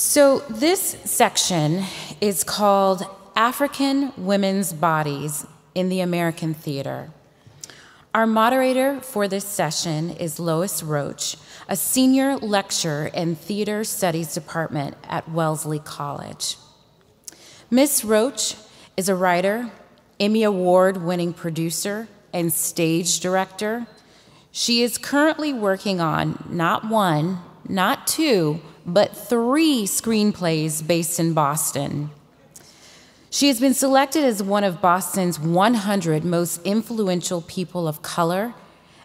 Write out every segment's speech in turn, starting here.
So, this section is called African Women's Bodies in the American Theater. Our moderator for this session is Lois Roach, a senior lecturer in Theater Studies Department at Wellesley College. Miss Roach is a writer, Emmy Award winning producer, and stage director. She is currently working on not one, not two, but three screenplays based in Boston. She has been selected as one of Boston's 100 most influential people of color,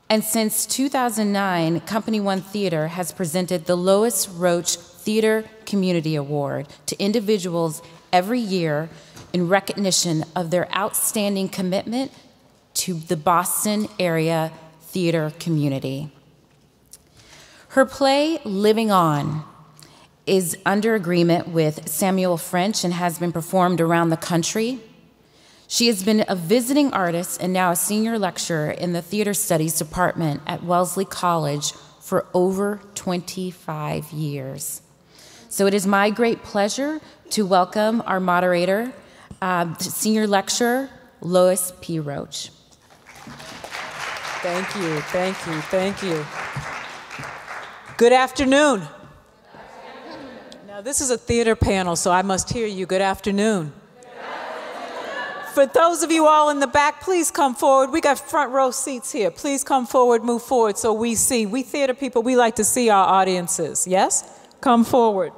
and since 2009, Company One Theater has presented the Lois Roach Theater Community Award to individuals every year in recognition of their outstanding commitment to the Boston area theater community. Her play, Living On, is under agreement with Samuel French and has been performed around the country. She has been a visiting artist and now a senior lecturer in the Theater Studies Department at Wellesley College for over 25 years. So it is my great pleasure to welcome our moderator, uh, senior lecturer, Lois P. Roach. Thank you, thank you, thank you. Good afternoon. This is a theater panel, so I must hear you. Good afternoon. For those of you all in the back, please come forward. We got front row seats here. Please come forward, move forward so we see. We theater people, we like to see our audiences. Yes? Come forward.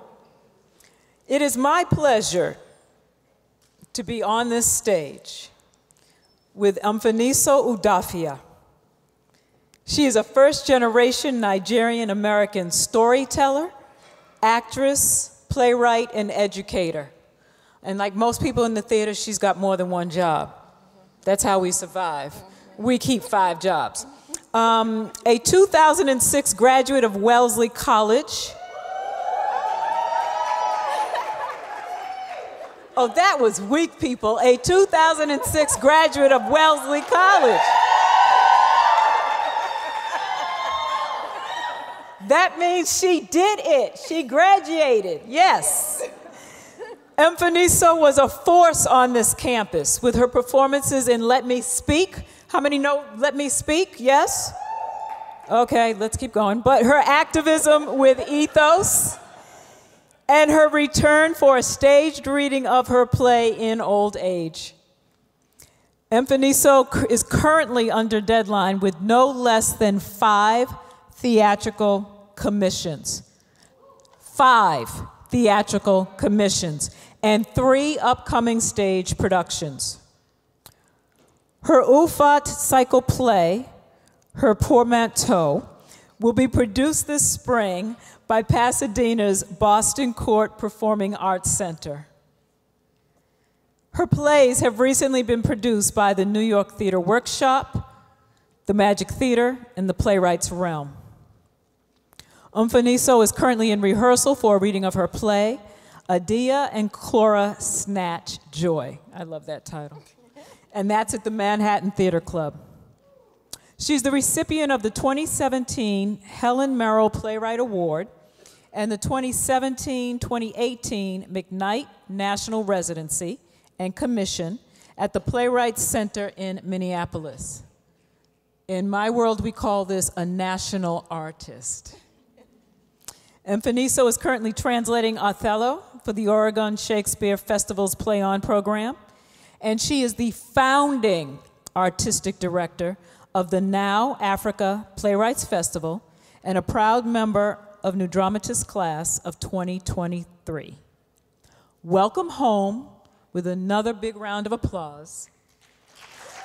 It is my pleasure to be on this stage with Mfoniso Udofia. She is a first generation Nigerian American storyteller actress, playwright, and educator. And like most people in the theater, she's got more than one job. That's how we survive. We keep five jobs. Um, a 2006 graduate of Wellesley College. Oh, that was weak, people. A 2006 graduate of Wellesley College. That means she did it. She graduated. Yes. Mfoniso was a force on this campus with her performances in Let Me Speak. How many know Let Me Speak? Yes? Okay, let's keep going. But her activism with Ethos and her return for a staged reading of her play in old age. Mfoniso is currently under deadline with no less than five theatrical commissions, five theatrical commissions, and three upcoming stage productions. Her Ufot cycle play, her portmanteau, will be produced this spring by Pasadena's Boston Court Performing Arts Center. Her plays have recently been produced by the New York Theater Workshop, the Magic Theater, and the Playwrights Realm. Um, Mfoniso is currently in rehearsal for a reading of her play, Adia and Cora Snatch Joy. I love that title. And that's at the Manhattan Theater Club. She's the recipient of the 2017 Helen Merrill Playwright Award and the 2017 2018 McKnight National Residency and Commission at the Playwrights Center in Minneapolis. In my world, we call this a national artist. Mfoniso is currently translating Othello for the Oregon Shakespeare Festival's Play On program, and she is the founding artistic director of the Now Africa Playwrights Festival and a proud member of New Dramatists Class of 2023. Welcome home with another big round of applause,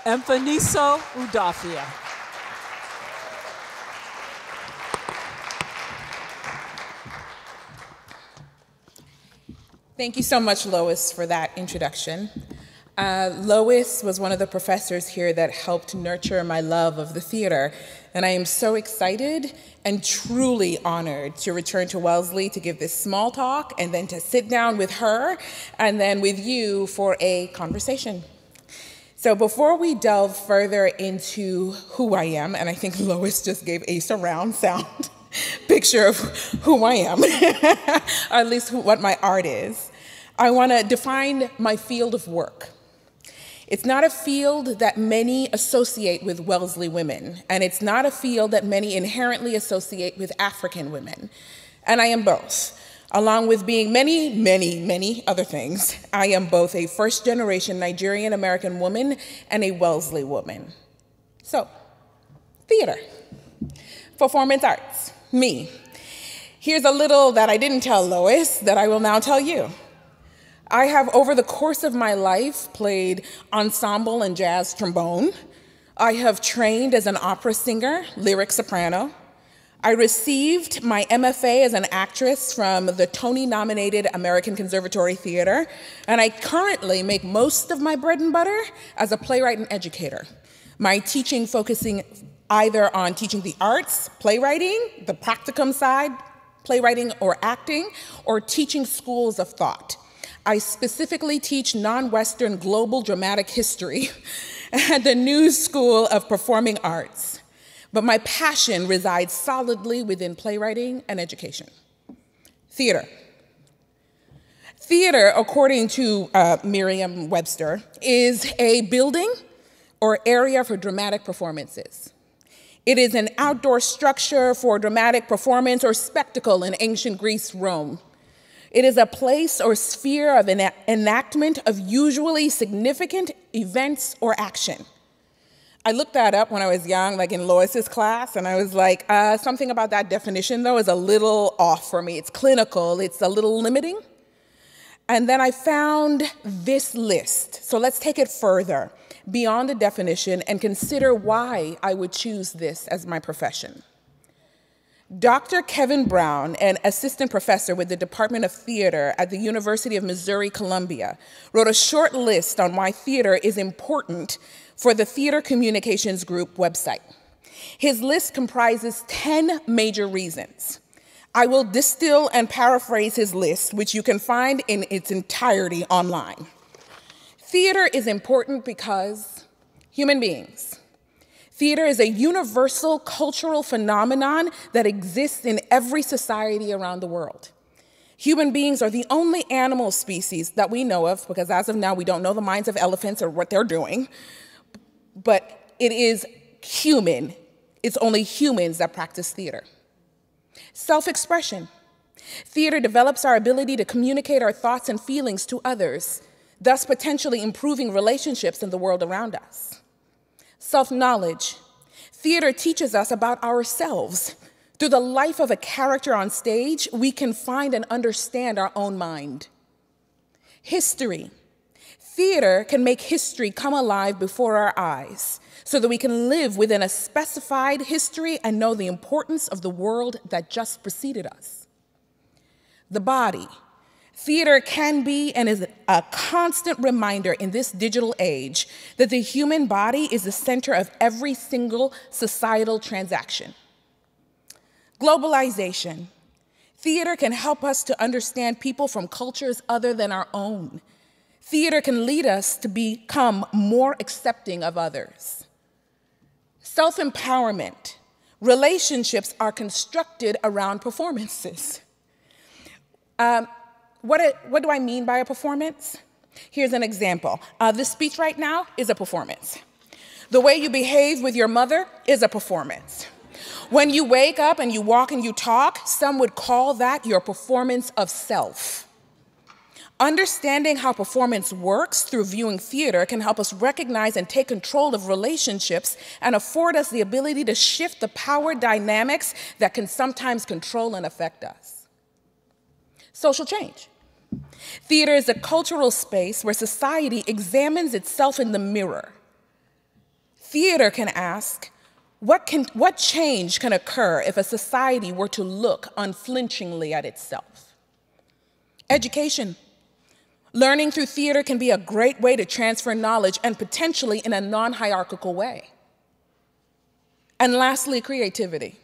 Mfoniso Udofia. Thank you so much, Lois, for that introduction. Uh, Lois was one of the professors here that helped nurture my love of the theater, and I am so excited and truly honored to return to Wellesley to give this small talk and then to sit down with her and then with you for a conversation. So before we delve further into who I am, and I think Lois just gave a surround sound, picture of who I am, or at least who, what my art is. I want to define my field of work. It's not a field that many associate with Wellesley women, and it's not a field that many inherently associate with African women. And I am both. Along with being many, many, many other things, I am both a first generation Nigerian American woman and a Wellesley woman. So, theater, performance arts, me. Here's a little that I didn't tell Lois that I will now tell you. I have, over the course of my life, played ensemble and jazz trombone. I have trained as an opera singer, lyric soprano. I received my MFA as an actress from the Tony nominated American Conservatory Theater, and I currently make most of my bread and butter as a playwright and educator. My teaching focusing either on teaching the arts, playwriting, the practicum side, playwriting or acting, or teaching schools of thought. I specifically teach non-Western global dramatic history at the New School of Performing Arts, but my passion resides solidly within playwriting and education. Theater. Theater, according to uh, Merriam-Webster, is a building or area for dramatic performances. It is an outdoor structure for dramatic performance or spectacle in ancient Greece, Rome. It is a place or sphere of enactment of usually significant events or action. I looked that up when I was young, like in Lois's class, and I was like, uh, something about that definition, though, is a little off for me. It's clinical, it's a little limiting. And then I found this list. So let's take it further beyond the definition and consider why I would choose this as my profession. Dr. Kevin Brown, an assistant professor with the Department of Theater at the University of Missouri Columbia, wrote a short list on why theater is important for the Theater Communications Group website. His list comprises 10 major reasons. I will distill and paraphrase his list, which you can find in its entirety online. Theater is important because human beings, Theater is a universal cultural phenomenon that exists in every society around the world. Human beings are the only animal species that we know of, because as of now, we don't know the minds of elephants or what they're doing, but it is human. It's only humans that practice theater. Self expression. Theater develops our ability to communicate our thoughts and feelings to others, thus potentially improving relationships in the world around us self knowledge. Theater teaches us about ourselves. Through the life of a character on stage, we can find and understand our own mind. History. Theater can make history come alive before our eyes so that we can live within a specified history and know the importance of the world that just preceded us. The body. Theater can be and is a constant reminder in this digital age that the human body is the center of every single societal transaction. Globalization. Theater can help us to understand people from cultures other than our own. Theater can lead us to become more accepting of others. Self empowerment. Relationships are constructed around performances. Um, what, it, what do I mean by a performance? Here's an example. Uh, this speech right now is a performance. The way you behave with your mother is a performance. When you wake up and you walk and you talk, some would call that your performance of self. Understanding how performance works through viewing theater can help us recognize and take control of relationships and afford us the ability to shift the power dynamics that can sometimes control and affect us. Social change. Theater is a cultural space where society examines itself in the mirror. Theater can ask, what, can, what change can occur if a society were to look unflinchingly at itself? Education. Learning through theater can be a great way to transfer knowledge and potentially in a non hierarchical way. And lastly, creativity.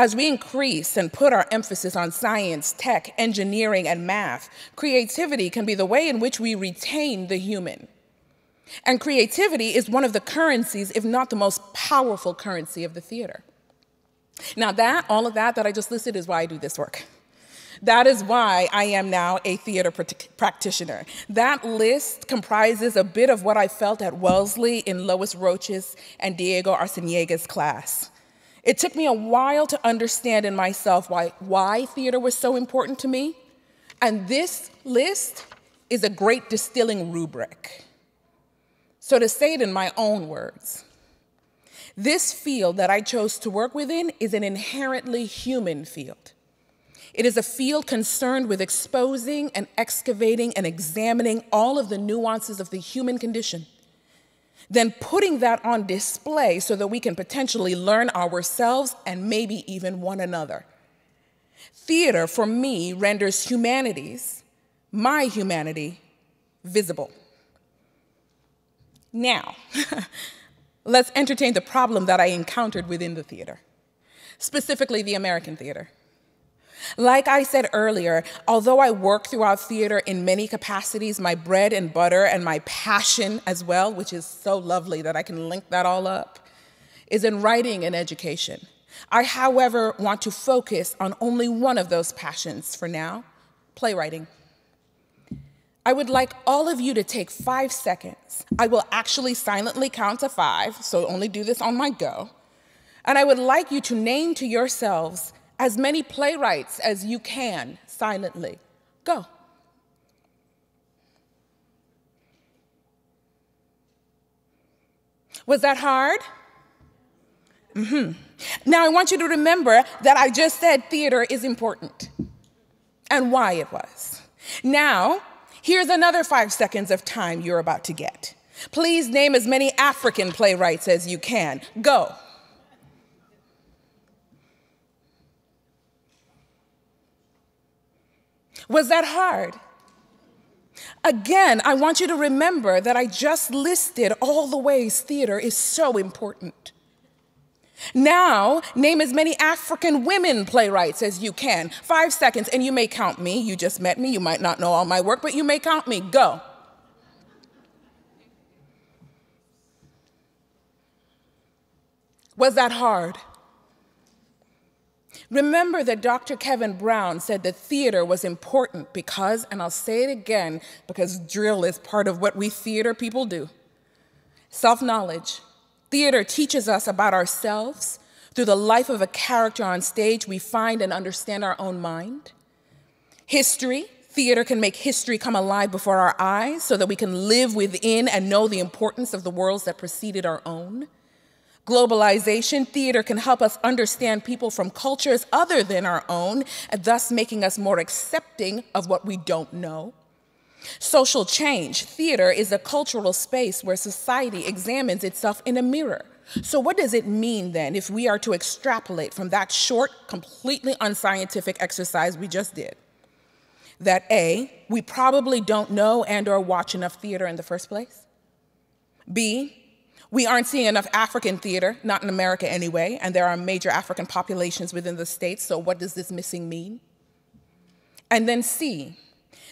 As we increase and put our emphasis on science, tech, engineering, and math, creativity can be the way in which we retain the human. And creativity is one of the currencies, if not the most powerful currency of the theater. Now, that, all of that that I just listed is why I do this work. That is why I am now a theater practitioner. That list comprises a bit of what I felt at Wellesley in Lois Roach's and Diego Arciniega's class. It took me a while to understand in myself why, why theater was so important to me. And this list is a great distilling rubric. So, to say it in my own words, this field that I chose to work within is an inherently human field. It is a field concerned with exposing and excavating and examining all of the nuances of the human condition, then putting that on display so that we can potentially learn ourselves and maybe even one another. Theater, for me, renders humanities, my humanity, visible. Now, let's entertain the problem that I encountered within the theater, specifically the American theater. Like I said earlier, although I work throughout theater in many capacities, my bread and butter and my passion as well, which is so lovely that I can link that all up, is in writing and education. I, however, want to focus on only one of those passions for now playwriting. I would like all of you to take five seconds. I will actually silently count to five, so only do this on my go. And I would like you to name to yourselves as many playwrights as you can silently. Go. Was that hard? Mm-hmm. Now I want you to remember that I just said theater is important and why it was. Now, here's another five seconds of time you're about to get. Please name as many African playwrights as you can. Go. Was that hard? Again, I want you to remember that I just listed all the ways theater is so important. Now, name as many African women playwrights as you can. Five seconds, and you may count me. You just met me. You might not know all my work, but you may count me. Go. Was that hard? Remember that Dr. Kevin Brown said that theater was important because, and I'll say it again because drill is part of what we theater people do self knowledge. Theater teaches us about ourselves. Through the life of a character on stage, we find and understand our own mind. History, theater can make history come alive before our eyes so that we can live within and know the importance of the worlds that preceded our own globalization, theater can help us understand people from cultures other than our own, thus making us more accepting of what we don't know. Social change, theater is a cultural space where society examines itself in a mirror. So, what does it mean then if we are to extrapolate from that short, completely unscientific exercise we just did? That A, we probably don't know and or watch enough theater in the first place. B, we aren't seeing enough African theater, not in America anyway, and there are major African populations within the states, so what does this missing mean? And then C,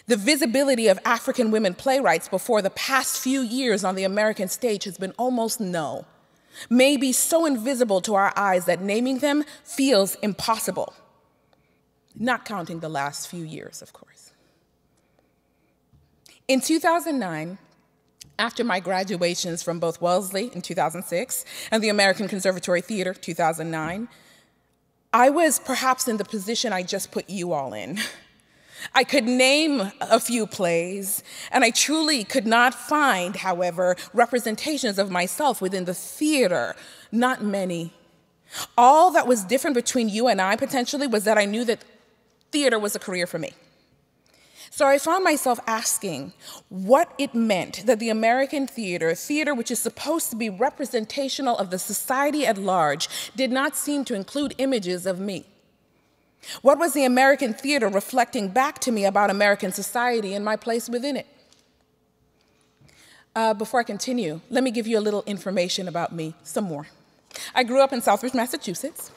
the visibility of African women playwrights before the past few years on the American stage has been almost no, maybe so invisible to our eyes that naming them feels impossible, not counting the last few years, of course. In 2009, after my graduations from both Wellesley in 2006 and the American Conservatory Theater 2009, I was perhaps in the position I just put you all in. I could name a few plays, and I truly could not find, however, representations of myself within the theater, not many. All that was different between you and I potentially was that I knew that theater was a career for me. So I found myself asking what it meant that the American theater, theater which is supposed to be representational of the society at large, did not seem to include images of me. What was the American theater reflecting back to me about American society and my place within it? Uh, before I continue, let me give you a little information about me, some more. I grew up in Southbridge, Massachusetts.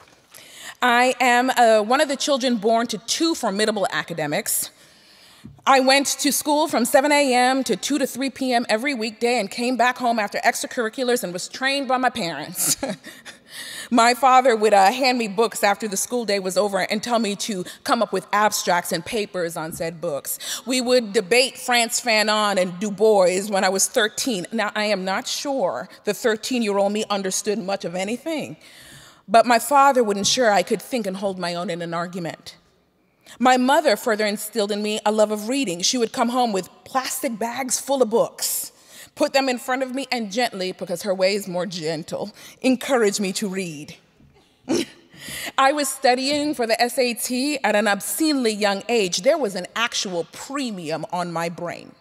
I am uh, one of the children born to two formidable academics I went to school from 7 a.m. to 2 to 3 p.m. every weekday and came back home after extracurriculars and was trained by my parents. My father would uh, hand me books after the school day was over and tell me to come up with abstracts and papers on said books. We would debate Frantz Fanon and Du Bois when I was 13. Now, I am not sure the 13 year old me understood much of anything, but my father would ensure I could think and hold my own in an argument. My mother further instilled in me a love of reading. She would come home with plastic bags full of books, put them in front of me, and gently, because her way is more gentle, encourage me to read. I was studying for the SAT at an obscenely young age. There was an actual premium on my brain.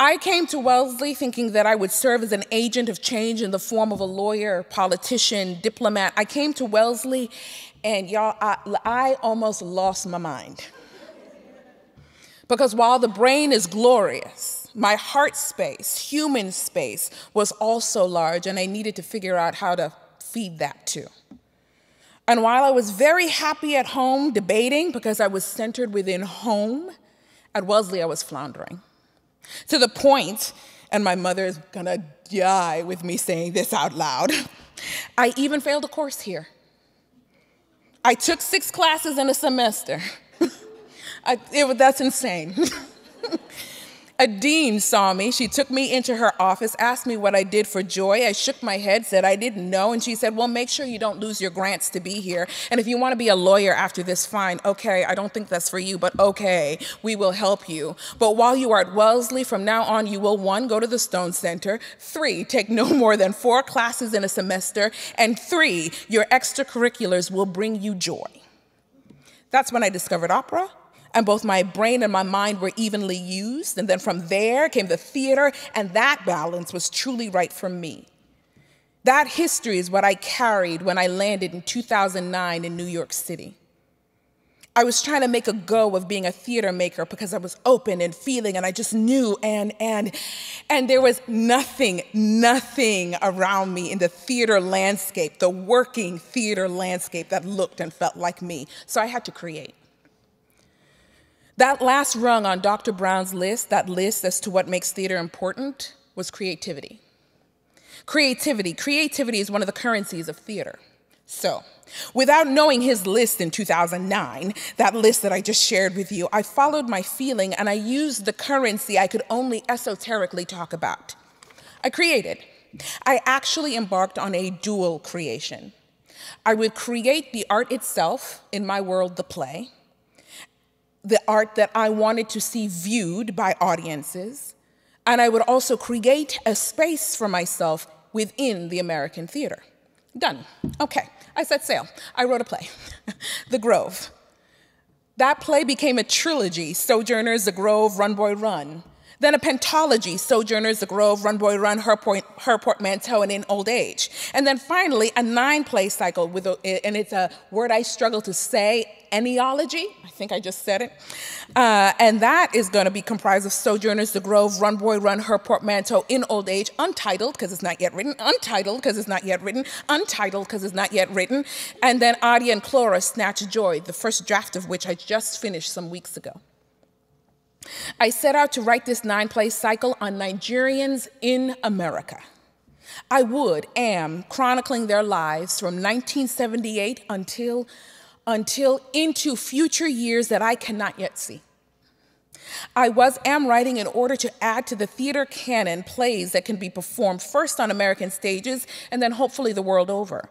I came to Wellesley thinking that I would serve as an agent of change in the form of a lawyer, politician, diplomat. I came to Wellesley and y'all, I, I almost lost my mind. Because while the brain is glorious, my heart space, human space, was also large, and I needed to figure out how to feed that too. And while I was very happy at home debating because I was centered within home, at Wellesley I was floundering. To the point, and my mother is gonna die with me saying this out loud, I even failed a course here. I took six classes in a semester. I, it, that's insane. a dean saw me. She took me into her office, asked me what I did for Joy. I shook my head, said I didn't know, and she said, Well, make sure you don't lose your grants to be here. And if you want to be a lawyer after this, fine. Okay, I don't think that's for you, but okay, we will help you. But while you are at Wellesley, from now on, you will one, go to the Stone Center, three, take no more than four classes in a semester, and three, your extracurriculars will bring you joy. That's when I discovered opera and both my brain and my mind were evenly used. And then from there came the theater, and that balance was truly right for me. That history is what I carried when I landed in 2009 in New York City. I was trying to make a go of being a theater maker because I was open and feeling and I just knew and and and there was nothing nothing around me in the theater landscape, the working theater landscape that looked and felt like me. So I had to create. That last rung on Dr. Brown's list, that list as to what makes theater important, was creativity. Creativity. Creativity is one of the currencies of theater. So, without knowing his list in 2009, that list that I just shared with you, I followed my feeling and I used the currency I could only esoterically talk about. I created. I actually embarked on a dual creation. I would create the art itself, in my world, the play, the art that I wanted to see viewed by audiences, and I would also create a space for myself within the American theater. Done. Okay, I set sail. I wrote a play, The Grove. That play became a trilogy Sojourners, The Grove, Run Boy Run. Then a pentology, Sojourners, The Grove, Run Boy Run, Her, Point, Her Portmanteau, and In Old Age. And then finally, a nine play cycle, with a, and it's a word I struggle to say, Enneology. I think I just said it. Uh, and that is going to be comprised of Sojourners, The Grove, Run Boy Run, Her Portmanteau, In Old Age, Untitled, because it's not yet written, Untitled, because it's not yet written, Untitled, because it's not yet written, and then Adia and Clora, Snatch Joy, the first draft of which I just finished some weeks ago. I set out to write this nine play cycle on Nigerians in America. I would, am, chronicling their lives from 1978 until, until into future years that I cannot yet see. I was, am writing in order to add to the theater canon plays that can be performed first on American stages and then hopefully the world over.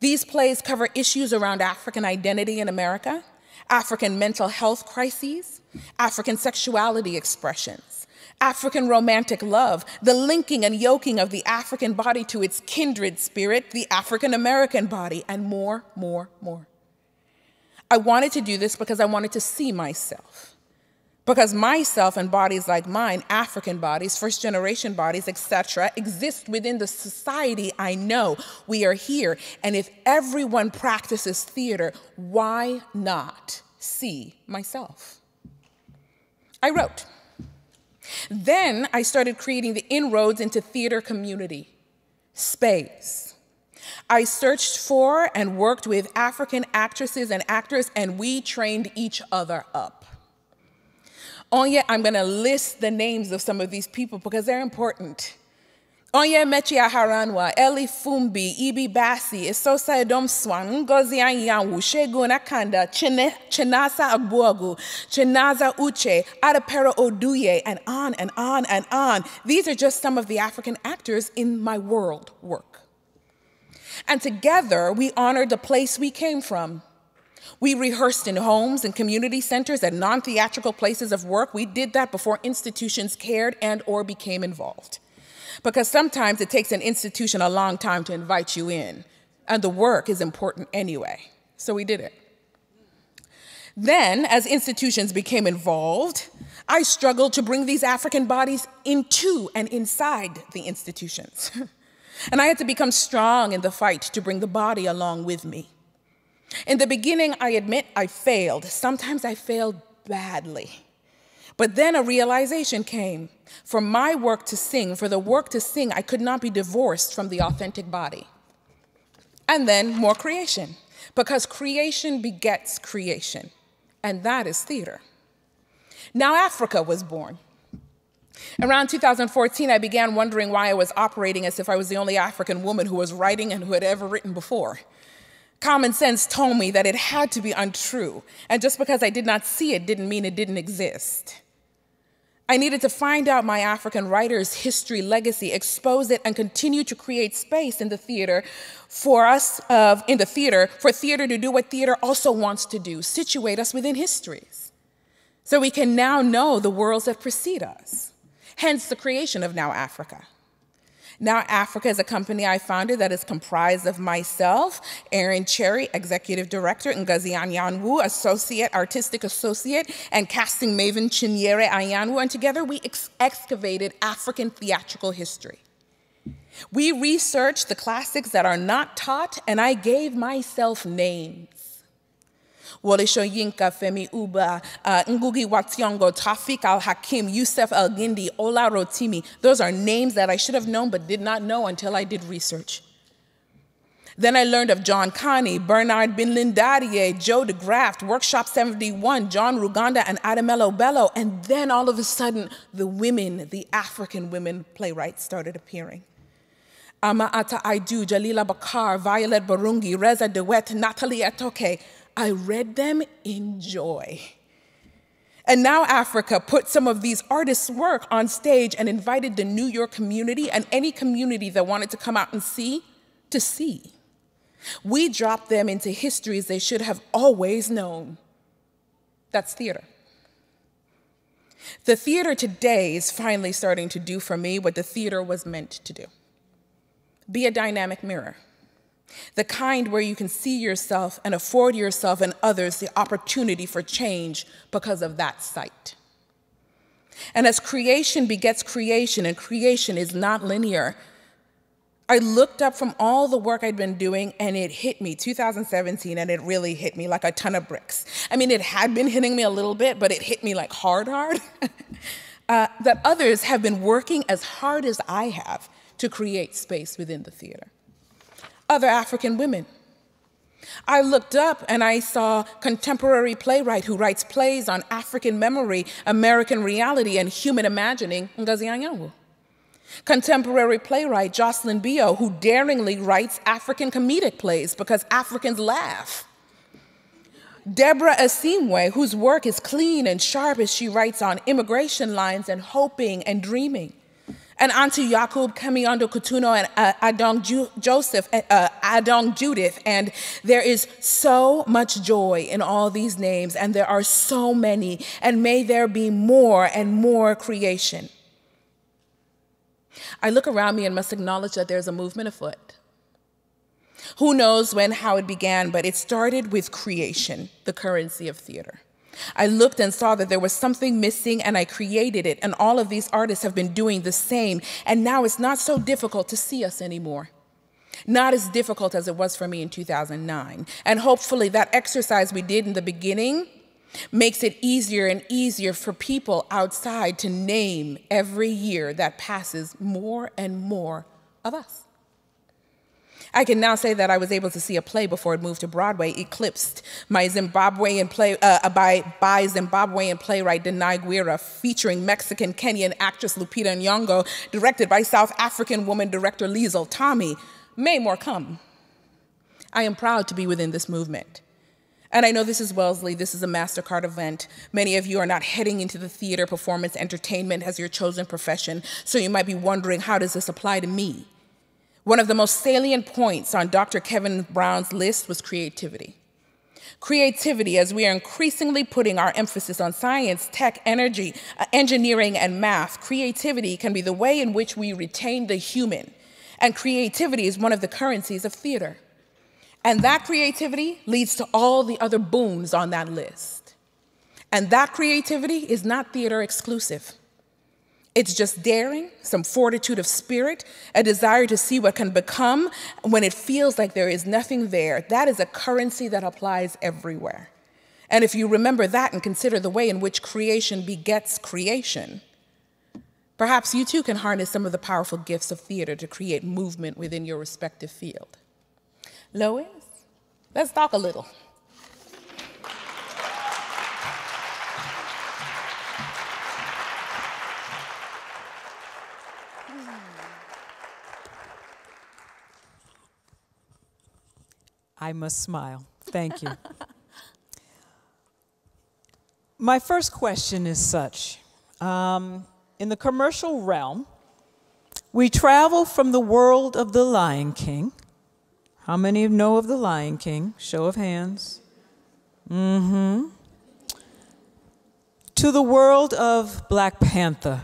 These plays cover issues around African identity in America, African mental health crises, African sexuality expressions, African romantic love, the linking and yoking of the African body to its kindred spirit, the African American body, and more, more, more. I wanted to do this because I wanted to see myself. Because myself and bodies like mine, African bodies, first generation bodies, etc., exist within the society I know. We are here. And if everyone practices theater, why not see myself? I wrote. Then I started creating the inroads into theater community, space. I searched for and worked with African actresses and actors, and we trained each other up. Oh, yeah, I'm gonna list the names of some of these people because they're important. Onye Mechi Aharanwa, Eli Fumbi, Ibi Basi, Isosa Edom Swan, Ngozi Anyanwu, Shegun Akanda, Chinasa Ogbuagu, Chinaza Uche, Adepero Oduye, and on and on and on. These are just some of the African actors in my world work. And together we honored the place we came from. We rehearsed in homes and community centers at non-theatrical places of work. We did that before institutions cared and or became involved because sometimes it takes an institution a long time to invite you in, and the work is important anyway. So we did it. Then, as institutions became involved, I struggled to bring these African bodies into and inside the institutions. and I had to become strong in the fight to bring the body along with me. In the beginning, I admit I failed. Sometimes I failed badly. But then a realization came. For my work to sing, for the work to sing, I could not be divorced from the authentic body. And then more creation, because creation begets creation, and that is theater. Now Africa was born. Around 2014, I began wondering why I was operating as if I was the only African woman who was writing and who had ever written before. Common sense told me that it had to be untrue, and just because I did not see it didn't mean it didn't exist. I needed to find out my African writer's history, legacy, expose it, and continue to create space in the theater for us, uh, in the theater, for theater to do what theater also wants to do situate us within histories. So we can now know the worlds that precede us, hence the creation of Now Africa. Now Africa is a company I founded that is comprised of myself, Aaron Cherry, Executive Director, Ngozi Anyanwu, Associate, Artistic Associate, and casting maven Chinyere Anyanwu, and together we ex excavated African theatrical history. We researched the classics that are not taught, and I gave myself names. Wole Soyinka, Femi Euba, uh, Ngugi wa Thiong'o, Tafik Al Hakim, Yussef El Guindi, Ola Rotimi. Those are names that I should have known but did not know until I did research. Then I learned of John Kani, Bernard Binlin Dadié, Joe DeGraft, Workshop 71, John Ruganda, and Adamello Bello. And then all of a sudden, the women, the African women playwrights started appearing. Ama Ata Aidoo, Jalila Baccar, Violet Barungi, Reza de Wet, Natalie Atoke. I read them in joy. And now Africa put some of these artists' work on stage and invited the New York community and any community that wanted to come out and see to see. We dropped them into histories they should have always known. That's theater. The theater today is finally starting to do for me what the theater was meant to do be a dynamic mirror the kind where you can see yourself and afford yourself and others the opportunity for change because of that sight. And as creation begets creation, and creation is not linear, I looked up from all the work I'd been doing and it hit me, 2017, and it really hit me like a ton of bricks. I mean, it had been hitting me a little bit, but it hit me like hard, hard. uh, that others have been working as hard as I have to create space within the theater other African women. I looked up and I saw contemporary playwright who writes plays on African memory, American reality, and human imagining, Ngozi Anyanwu. Contemporary playwright Jocelyn Bioh, who daringly writes African comedic plays because Africans laugh. Deborah Asiimwe, whose work is clean and sharp as she writes on immigration lines and hoping and dreaming and Auntie Yakub Kamiando Kutuno and uh, Adong Ju Joseph, uh, uh, Adong Judith. And there is so much joy in all these names, and there are so many, and may there be more and more creation. I look around me and must acknowledge that there's a movement afoot. Who knows when, how it began, but it started with creation, the currency of theater. I looked and saw that there was something missing and I created it. And all of these artists have been doing the same. And now it's not so difficult to see us anymore. Not as difficult as it was for me in 2009. And hopefully, that exercise we did in the beginning makes it easier and easier for people outside to name every year that passes more and more of us. I can now say that I was able to see a play before it moved to Broadway, eclipsed my Zimbabwean play uh, by, by Zimbabwean playwright Danai Gurira, featuring Mexican Kenyan actress Lupita Nyong'o, directed by South African woman director Liesl Tommy. May more come. I am proud to be within this movement. And I know this is Wellesley, this is a MasterCard event. Many of you are not heading into the theater, performance, entertainment as your chosen profession, so you might be wondering how does this apply to me? One of the most salient points on Dr. Kevin Brown's list was creativity. Creativity, as we are increasingly putting our emphasis on science, tech, energy, uh, engineering, and math, creativity can be the way in which we retain the human. And creativity is one of the currencies of theater. And that creativity leads to all the other boons on that list. And that creativity is not theater exclusive. It's just daring, some fortitude of spirit, a desire to see what can become when it feels like there is nothing there. That is a currency that applies everywhere. And if you remember that and consider the way in which creation begets creation, perhaps you too can harness some of the powerful gifts of theater to create movement within your respective field. Lois, let's talk a little. I must smile. Thank you. My first question is such um, In the commercial realm, we travel from the world of the Lion King. How many know of the Lion King? Show of hands. Mm hmm. To the world of Black Panther.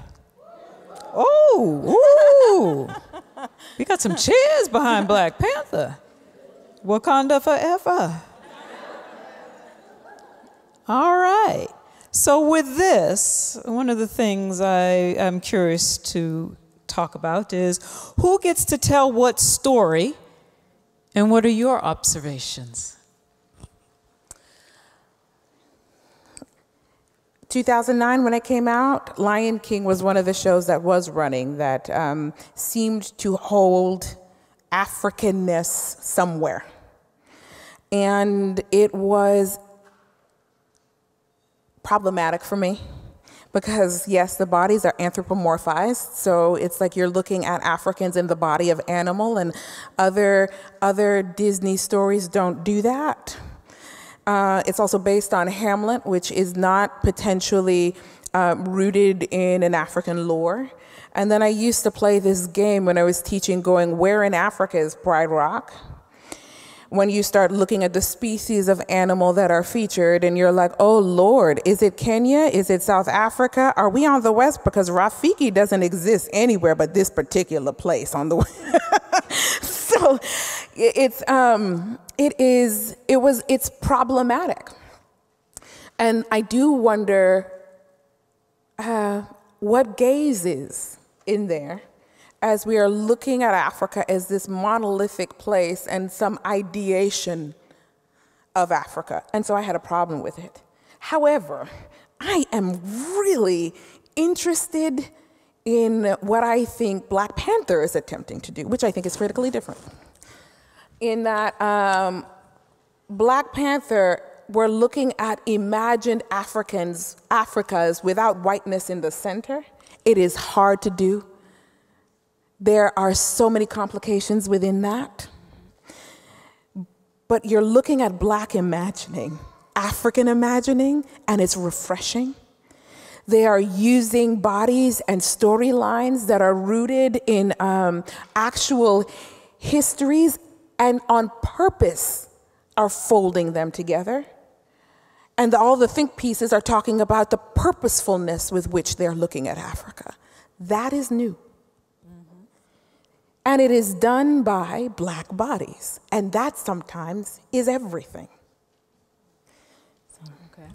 Oh, ooh. we got some cheers behind Black Panther. Wakanda forever. All right. So, with this, one of the things I am curious to talk about is who gets to tell what story and what are your observations? 2009, when it came out, Lion King was one of the shows that was running that um, seemed to hold Africanness somewhere. And it was problematic for me because, yes, the bodies are anthropomorphized. So it's like you're looking at Africans in the body of animal, and other, other Disney stories don't do that. Uh, it's also based on Hamlet, which is not potentially uh, rooted in an African lore. And then I used to play this game when I was teaching, going, Where in Africa is Pride Rock? When you start looking at the species of animal that are featured and you're like, oh Lord, is it Kenya? Is it South Africa? Are we on the West? Because Rafiki doesn't exist anywhere but this particular place on the West. so it's, um, it is, it was, it's problematic. And I do wonder uh, what gaze is in there as we are looking at Africa as this monolithic place and some ideation of Africa. And so I had a problem with it. However, I am really interested in what I think Black Panther is attempting to do, which I think is critically different. In that um, Black Panther, we're looking at imagined Africans, Africas without whiteness in the center. It is hard to do. There are so many complications within that. But you're looking at Black imagining, African imagining, and it's refreshing. They are using bodies and storylines that are rooted in um, actual histories and on purpose are folding them together. And all the think pieces are talking about the purposefulness with which they're looking at Africa. That is new. And it is done by black bodies. And that sometimes is everything. okay.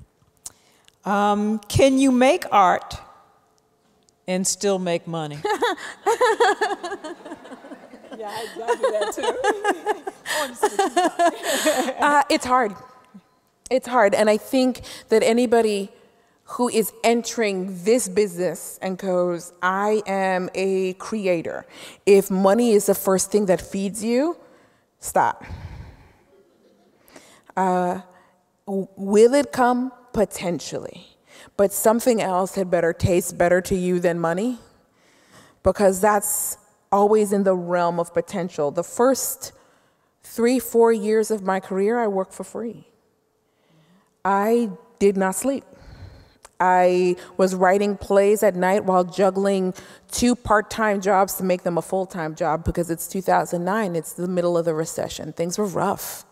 Um, can you make art and still make money? yeah, I, do that too. uh, it's hard. It's hard. And I think that anybody who is entering this business and goes, I am a creator. If money is the first thing that feeds you, stop. Uh, will it come? Potentially. But something else had better taste better to you than money because that's always in the realm of potential. The first three, four years of my career, I worked for free. I did not sleep. I was writing plays at night while juggling two part time jobs to make them a full time job because it's 2009, it's the middle of the recession. Things were rough.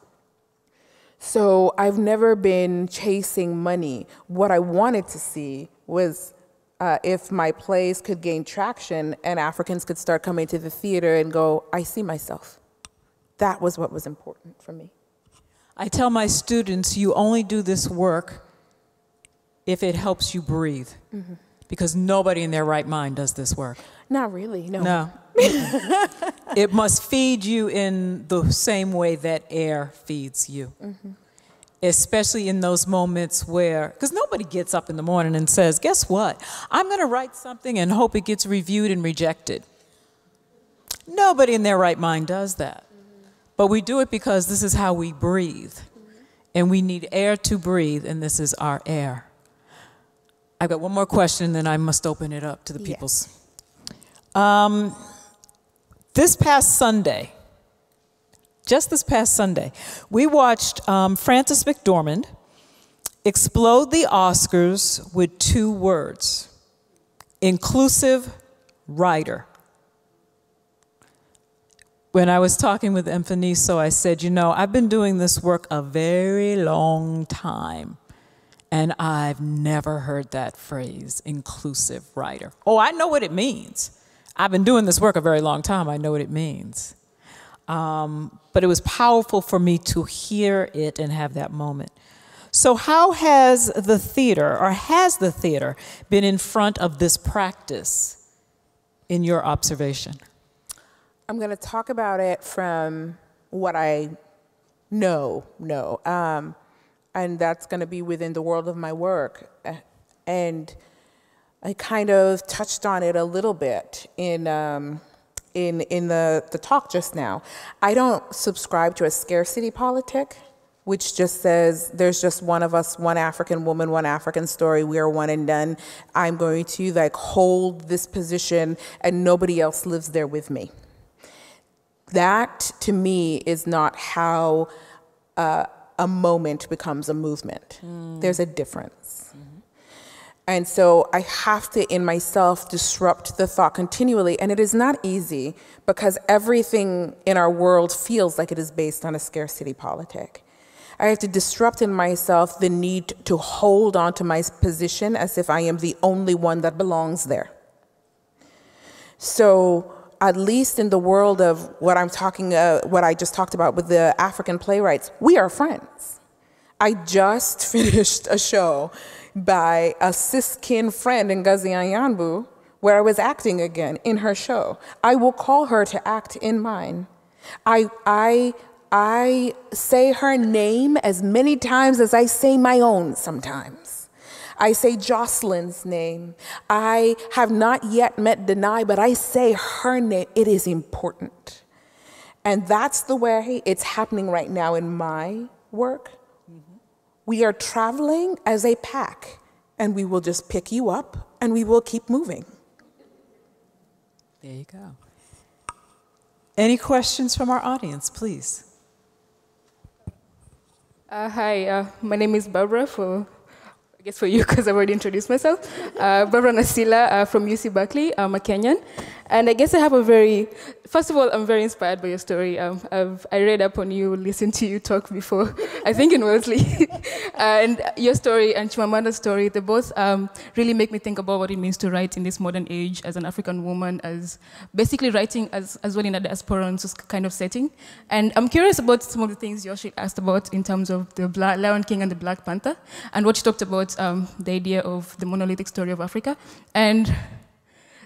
So I've never been chasing money. What I wanted to see was uh, if my plays could gain traction and Africans could start coming to the theater and go, I see myself. That was what was important for me. I tell my students, you only do this work if it helps you breathe. Mm-hmm. Because nobody in their right mind does this work. Not really, no. No. it must feed you in the same way that air feeds you. Mm-hmm. Especially in those moments where, because nobody gets up in the morning and says, Guess what? I'm going to write something and hope it gets reviewed and rejected. Nobody in their right mind does that. Mm-hmm. But we do it because this is how we breathe. And we need air to breathe, and this is our air. I've got one more question, then I must open it up to the peoples. Um, this past Sunday, just this past Sunday, we watched um, Frances McDormand explode the Oscars with two words inclusive rider. When I was talking with Mfoniso, I said, You know, I've been doing this work a very long time. And I've never heard that phrase, inclusive rider. Oh, I know what it means. I've been doing this work a very long time. I know what it means. Um, but it was powerful for me to hear it and have that moment. So, how has the theater, or has the theater, been in front of this practice in your observation? I'm going to talk about it from what I know, know. Um, and that's going to be within the world of my work. And I kind of touched on it a little bit in, um, in, in the, the talk just now. I don't subscribe to a scarcity politic, which just says there's just one of us, one African woman, one African story, we are one and done. I'm going to like hold this position and nobody else lives there with me. That to me is not how uh, a moment becomes a movement. Mm. There's a difference. Mm-hmm. And so I have to, in myself, disrupt the thought continually. And it is not easy because everything in our world feels like it is based on a scarcity politic. I have to disrupt in myself the need to hold on to my position as if I am the only one that belongs there. So, at least in the world of what I'm talking, uh, what I just talked about with the African playwrights, we are friends. I just finished a show by a ciskin friend in Anyanwu where I was acting again in her show. I will call her to act in mine. I, I, I say her name as many times as I say my own sometimes. I say Jocelyn's name. I have not yet met Danai, but I say her name. It is important. And that's the way it's happening right now in my work. Mm-hmm. We are traveling as a pack, and we will just pick you up and we will keep moving. There you go. Any questions from our audience, please? Uh, hi, uh, my name is Barbara for I guess for you because I've already introduced myself. Uh, Barbara Nasila uh, from UC Berkeley. I'm a Kenyan. And I guess I have a very, first of all, I'm very inspired by your story. Um, I've, I read up on you, listened to you talk before, I think in Wellesley. and your story and Chimamanda's story, they both um, really make me think about what it means to write in this modern age as an African woman, as basically writing as, as well in a diaspora kind of setting. And I'm curious about some of the things Yoshi asked about in terms of the Lion King and the Black Panther, and what you talked about, um, the idea of the monolithic story of Africa. And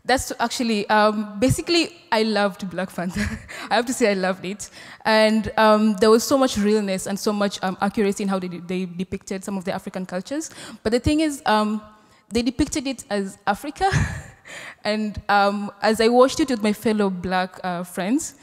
that's actually um, basically I loved Black Panther. I have to say I loved it, and um, there was so much realness and so much um, accuracy in how they, they, depicted some of the African cultures. But the thing is, um, they depicted it as Africa, and um, as I watched it with my fellow Black uh, friends.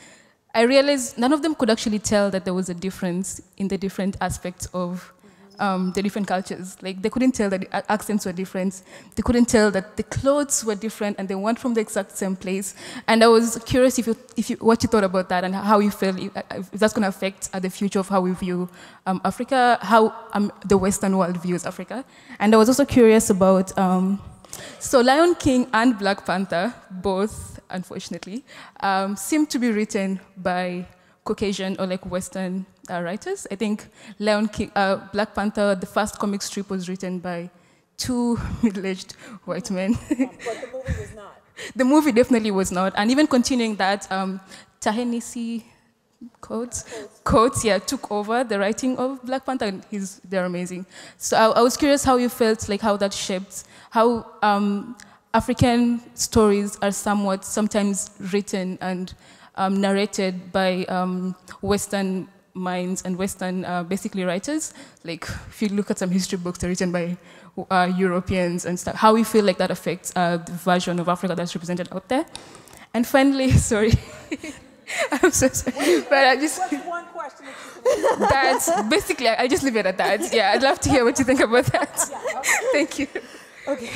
I realized none of them could actually tell that there was a difference in the different aspects of um, the different cultures. Like they couldn't tell that the accents were different. They couldn't tell that the clothes were different and they weren't from the exact same place. And I was curious if you, if you, what you thought about that and how you feel, if, if that's going to affect uh, the future of how we view um, Africa, how um, the Western world views Africa. And I was also curious about, um, so Lion King and Black Panther, both, unfortunately, um, seem to be written by Caucasian or like Western uh, writers. I think Lion King, uh, Black Panther, the first comic strip was written by two middle-aged white men. but the movie was not. the movie definitely was not. And even continuing that, um, Ta-Nehisi Coates, Coates, yeah, took over the writing of Black Panther, and he's, they're amazing. So I, I was curious how you felt, like how that shaped, how um, African stories are somewhat sometimes written and um, narrated by um, Western minds and Western, uh, basically, writers. Like, if you look at some history books, they're written by uh, Europeans and stuff. How we feel like that affects uh, the version of Africa that's represented out there. And finally, sorry. I'm so sorry. But I just. one question That's basically, I just leave it at that. Yeah, I'd love to hear what you think about that. Yeah, okay. Thank you. Okay.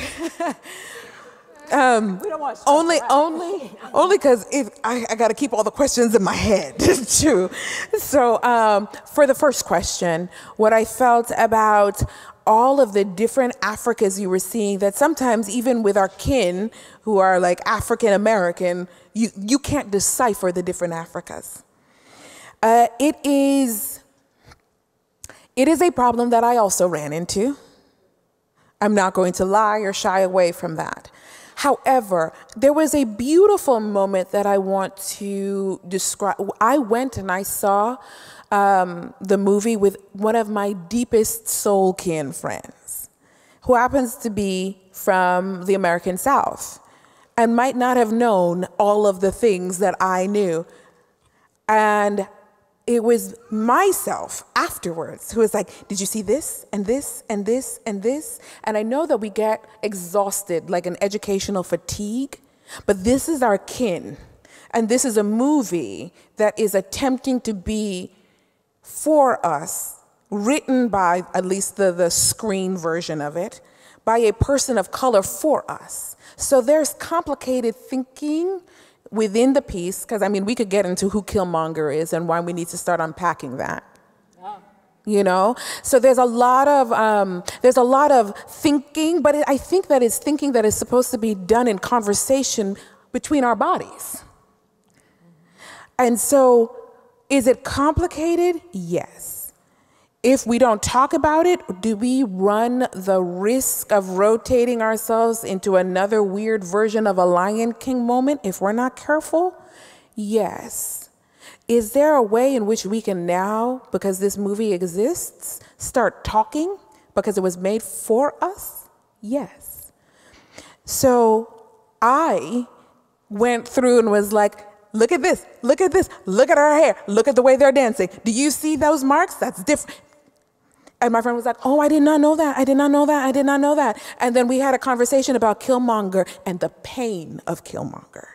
Um, we don't want only, only, only because I, I got to keep all the questions in my head too. So, um, for the first question, what I felt about all of the different Africas you were seeing, that sometimes even with our kin who are like African American, you you can't decipher the different Africas. Uh, it is, it is a problem that I also ran into. I'm not going to lie or shy away from that. However, there was a beautiful moment that I want to describe. I went and I saw um, the movie with one of my deepest soul kin friends, who happens to be from the American South and might not have known all of the things that I knew. And it was myself afterwards who was like, Did you see this and this and this and this? And I know that we get exhausted, like an educational fatigue, but this is our kin. And this is a movie that is attempting to be for us, written by at least the, the screen version of it, by a person of color for us. So there's complicated thinking within the piece, because I mean, we could get into who Killmonger is and why we need to start unpacking that. You know, so there's a lot of um, there's a lot of thinking, but it, I think that it's thinking that is supposed to be done in conversation between our bodies. And so, is it complicated? Yes. If we don't talk about it, do we run the risk of rotating ourselves into another weird version of a Lion King moment if we're not careful? Yes. Is there a way in which we can now, because this movie exists, start talking because it was made for us? Yes. So I went through and was like, look at this, look at this, look at her hair, look at the way they're dancing. Do you see those marks? That's different. And my friend was like, Oh, I did not know that. I did not know that. I did not know that. And then we had a conversation about Killmonger and the pain of Killmonger.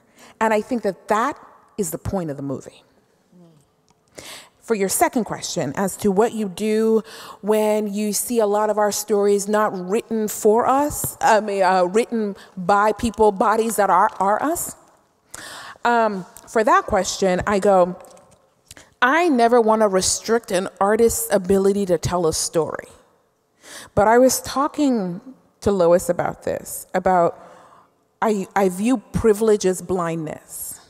And I think that that is the point of the movie. For your second question, as to what you do when you see a lot of our stories not written for us, I mean, uh, written by people, bodies that are, are us. Um, for that question, I go, I never want to restrict an artist's ability to tell a story. But I was talking to Lois about this, about I, I view privilege as blindness.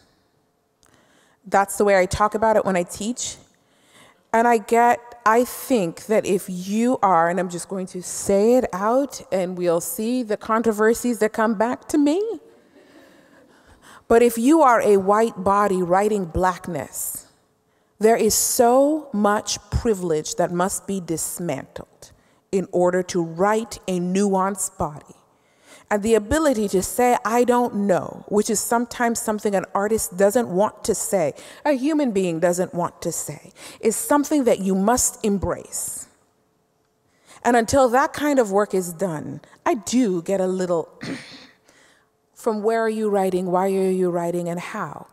That's the way I talk about it when I teach. And I get, I think that if you are, and I'm just going to say it out and we'll see the controversies that come back to me. But if you are a white body writing blackness, there is so much privilege that must be dismantled in order to write a nuanced body. And the ability to say, I don't know, which is sometimes something an artist doesn't want to say, a human being doesn't want to say, is something that you must embrace. And until that kind of work is done, I do get a little from where are you writing, why are you writing, and how.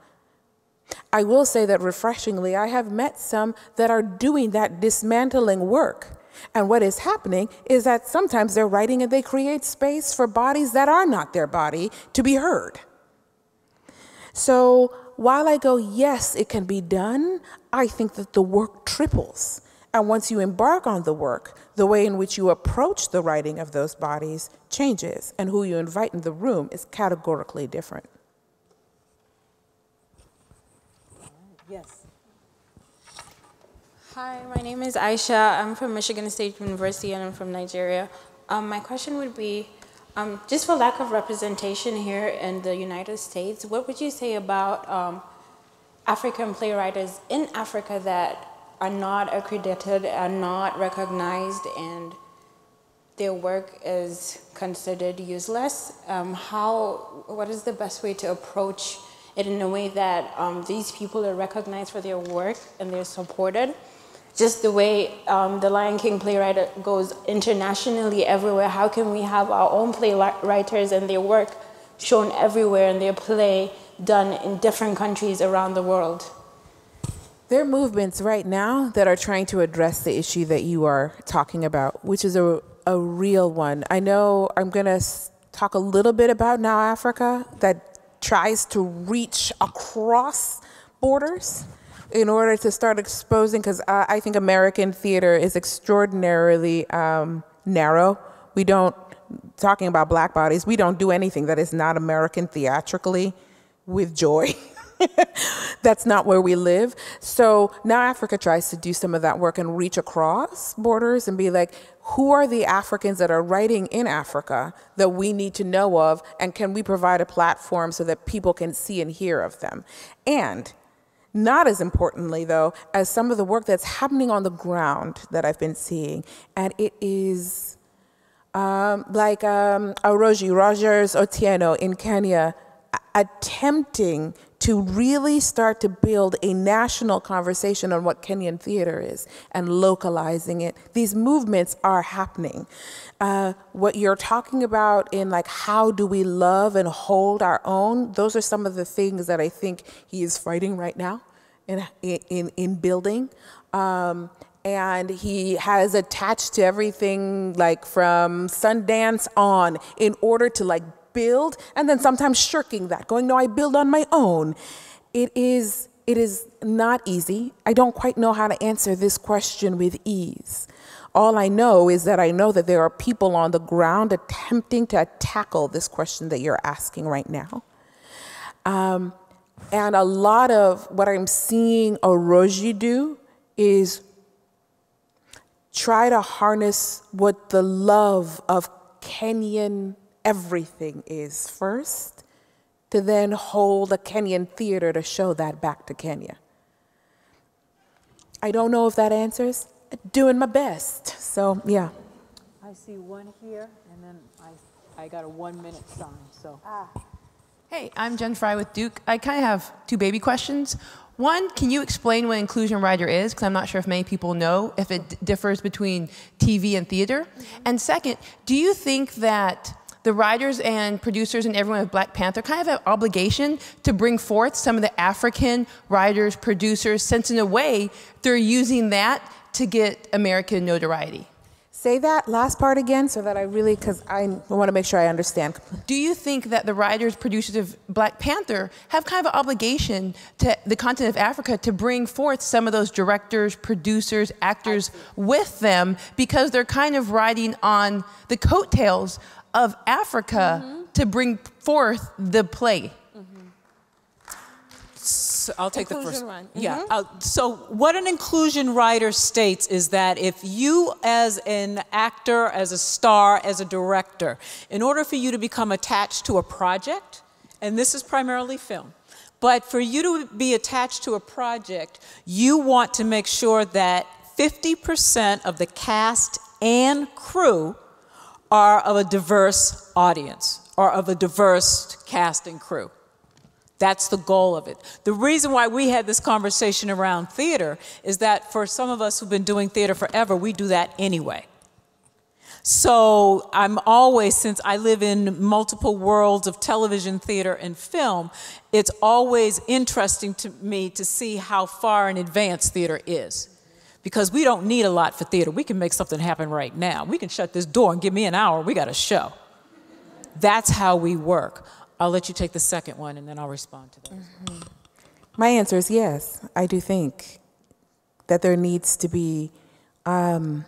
I will say that refreshingly, I have met some that are doing that dismantling work. And what is happening is that sometimes they're writing and they create space for bodies that are not their body to be heard. So while I go, yes, it can be done, I think that the work triples. And once you embark on the work, the way in which you approach the writing of those bodies changes, and who you invite in the room is categorically different. Hi, my name is Aisha. I'm from Michigan State University and I'm from Nigeria. Um, my question would be um, just for lack of representation here in the United States, what would you say about um, African playwrights in Africa that are not accredited, are not recognized, and their work is considered useless? Um, how, what is the best way to approach it in a way that um, these people are recognized for their work and they're supported? Just the way um, the Lion King playwright goes internationally everywhere, how can we have our own playwriters and their work shown everywhere and their play done in different countries around the world? There are movements right now that are trying to address the issue that you are talking about, which is a, a real one. I know I'm going to talk a little bit about Now Africa that tries to reach across borders in order to start exposing, because I, I, think American theater is extraordinarily um, narrow. We don't, talking about black bodies, we don't do anything that is not American theatrically with joy. That's not where we live. So now Africa tries to do some of that work and reach across borders and be like, who are the Africans that are writing in Africa that we need to know of? And can we provide a platform so that people can see and hear of them? And not as importantly, though, as some of the work that's happening on the ground that I've been seeing. And it is um, like um, Aroji Rogers Otieno in Kenya attempting to really start to build a national conversation on what Kenyan theater is and localizing it. These movements are happening. Uh, what you're talking about in like how do we love and hold our own, those are some of the things that I think he is fighting right now in, in, in building. Um, and he has attached to everything like from Sundance on in order to like build and then sometimes shirking that, going, no, I build on my own. It is, it is not easy. I don't quite know how to answer this question with ease. All I know is that I know that there are people on the ground attempting to tackle this question that you're asking right now. Um, and a lot of what I'm seeing Aroji do is try to harness what the love of Kenyan everything is first, to then hold a Kenyan theater to show that back to Kenya. I don't know if that answers. Doing my best. So, yeah. I see one here, and then I, I got a one minute sign. So. Ah. Hey, I'm Jen Fry with Duke. I kind of have two baby questions. One, can you explain what inclusion rider is? Because I'm not sure if many people know if it differs between TV and theater. Mm -hmm. And second, do you think that the writers and producers and everyone of Black Panther kind of have an obligation to bring forth some of the African writers, producers, since in a way they're using that to get American notoriety? Say that last part again so that I really, because I want to make sure I understand. Do you think that the writers, producers of Black Panther have kind of an obligation to the continent of Africa to bring forth some of those directors, producers, actors with them because they're kind of riding on the coattails of Africa mm -hmm. to bring forth the play? So I'll take inclusion the first one. Mm -hmm. Yeah. Uh, so what an inclusion rider states is that if you, as an actor, as a star, as a director, in order for you to become attached to a project, and this is primarily film, but for you to be attached to a project, you want to make sure that 50% of the cast and crew are of a diverse audience or of a diverse cast and crew. That's the goal of it. The reason why we had this conversation around theater is that for some of us who've been doing theater forever, we do that anyway. So I'm always, since I live in multiple worlds of television, theater, and film, it's always interesting to me to see how far in advance theater is. Because we don't need a lot for theater. We can make something happen right now. We can shut this door and give me an hour, we got a show. That's how we work. I'll let you take the second one and then I'll respond to those. Mm-hmm. My answer is yes. I do think that there needs to be um,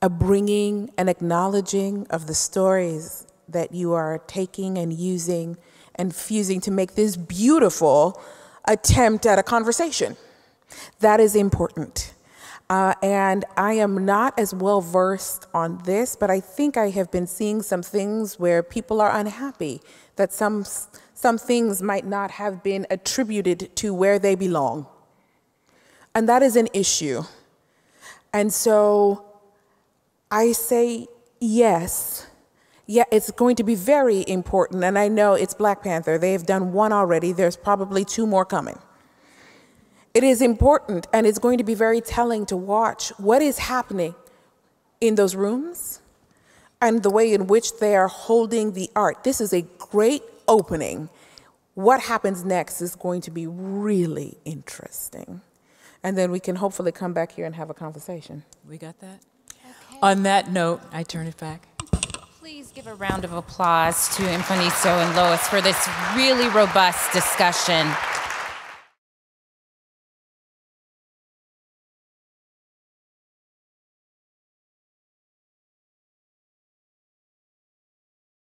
a bringing and acknowledging of the stories that you are taking and using and fusing to make this beautiful attempt at a conversation. That is important. Uh, and I am not as well versed on this, but I think I have been seeing some things where people are unhappy that some, some things might not have been attributed to where they belong. And that is an issue. And so I say yes. Yeah, it's going to be very important. And I know it's Black Panther. They have done one already. There's probably two more coming. It is important and it's going to be very telling to watch what is happening in those rooms and the way in which they are holding the art. This is a great opening. What happens next is going to be really interesting. And then we can hopefully come back here and have a conversation. We got that? On that note, I turn it back. Please give a round of applause to Mfoniso and Lois for this really robust discussion.